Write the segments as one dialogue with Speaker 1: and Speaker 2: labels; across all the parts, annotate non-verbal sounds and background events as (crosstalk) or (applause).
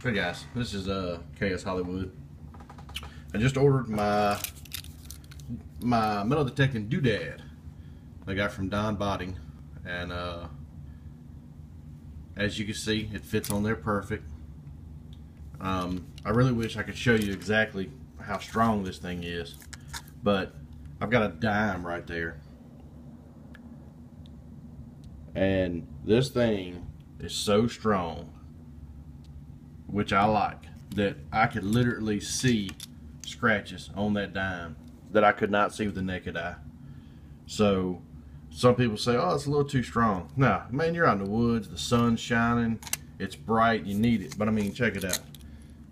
Speaker 1: Hey guys, this is uh KS Hollywood. I just ordered my my metal detecting doodad I got from Don Botting and uh, as you can see it fits on there perfect. Um, I really wish I could show you exactly how strong this thing is but I've got a dime right there and this thing is so strong which I like, that I could literally see scratches on that dime that I could not see with the naked eye. So some people say, oh, it's a little too strong. Nah, man, you're out in the woods, the sun's shining, it's bright, you need it. But I mean, check it out.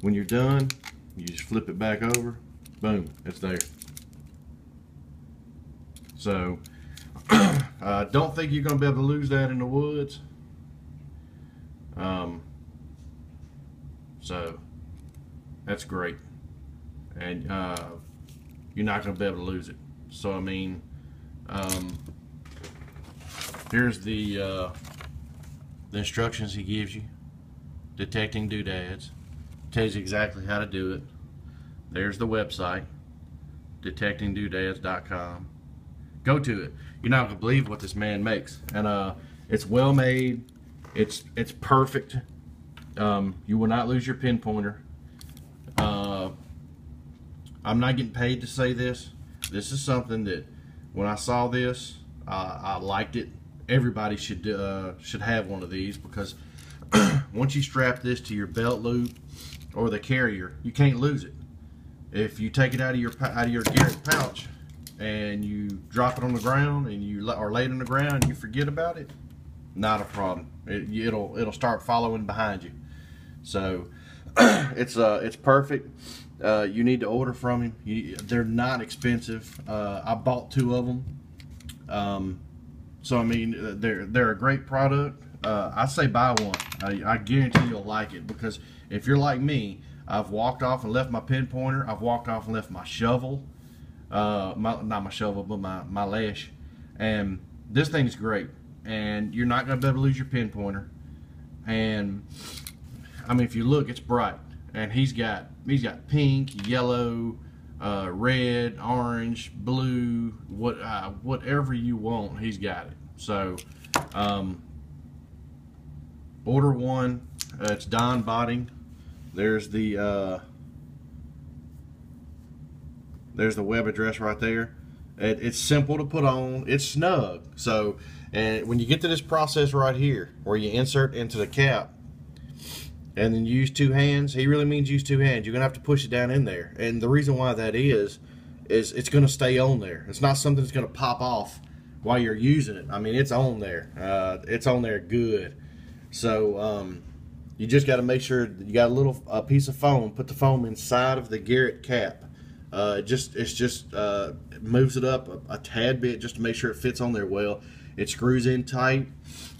Speaker 1: When you're done, you just flip it back over, boom, it's there. So, (clears throat) uh, don't think you're going to be able to lose that in the woods. Um, so that's great. And uh, you're not going to be able to lose it. So, I mean, um, here's the, uh, the instructions he gives you. Detecting doodads. Tells you exactly how to do it. There's the website. DetectingDoodads.com. Go to it. You're not going to believe what this man makes. And uh, it's well made. It's, it's perfect. Um, you will not lose your pin pointer. Uh, I'm not getting paid to say this. This is something that when I saw this, uh, I liked it. Everybody should uh, should have one of these because (clears throat) once you strap this to your belt loop or the carrier, you can't lose it. If you take it out of your out of your Garrett pouch and you drop it on the ground and you are laid on the ground and you forget about it, not a problem. It, it'll it'll start following behind you. So (clears throat) it's uh it's perfect. Uh, you need to order from him. You, they're not expensive. Uh, I bought two of them. Um, so I mean, uh, they're they're a great product. Uh, I say buy one. I, I, guarantee you'll like it because if you're like me, I've walked off and left my pin pointer. I've walked off and left my shovel. Uh, my, not my shovel, but my my Lesche. And this thing's great. And you're not gonna be able to lose your pin pointer. And I mean, if you look, it's bright, and he's got he's got pink, yellow, uh, red, orange, blue, what uh, whatever you want, he's got it. So, um, order one. Uh, it's Don Botting. There's the uh, there's the web address right there. It, it's simple to put on. It's snug. So, and when you get to this process right here, where you insert into the cap, and then use two hands, he really means use two hands. You're going to have to push it down in there. And the reason why that is, is it's going to stay on there. It's not something that's going to pop off while you're using it. I mean, it's on there. Uh, it's on there good. So um, you just got to make sure you got a little a piece of foam. Put the foam inside of the Garrett cap. Uh, it just it's just uh, moves it up a, a tad bit just to make sure it fits on there well. It screws in tight.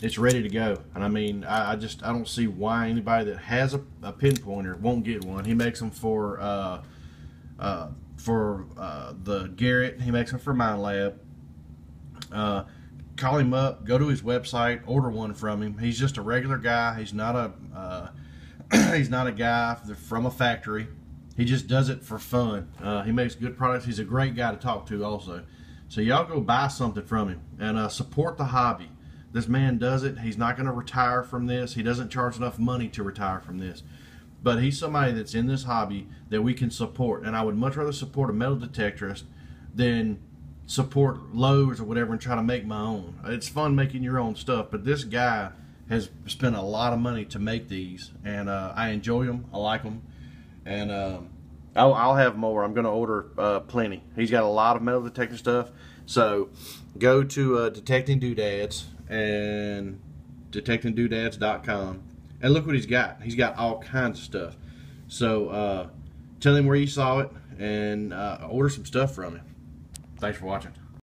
Speaker 1: It's ready to go. And I mean, I, I just I don't see why anybody that has a, a pinpointer won't get one. He makes them for uh, uh, for uh, the Garrett. He makes them for Minelab. Uh, call him up. Go to his website. Order one from him. He's just a regular guy. He's not a uh, (clears throat) he's not a guy from a factory. He just does it for fun. Uh, he makes good products. He's a great guy to talk to also. So y'all go buy something from him and uh, support the hobby. This man does it. He's not going to retire from this. He doesn't charge enough money to retire from this. But he's somebody that's in this hobby that we can support. And I would much rather support a metal detectorist than support Lowe's or whatever and try to make my own. It's fun making your own stuff, but this guy has spent a lot of money to make these, and uh, I enjoy them. I like them, and um, I'll, I'll have more. I'm going to order uh, plenty. He's got a lot of metal detector stuff. So go to uh, Detecting Doodads and detectingdoodads.com and look what he's got. He's got all kinds of stuff. So uh, tell him where you saw it and uh, order some stuff from him. Thanks for watching.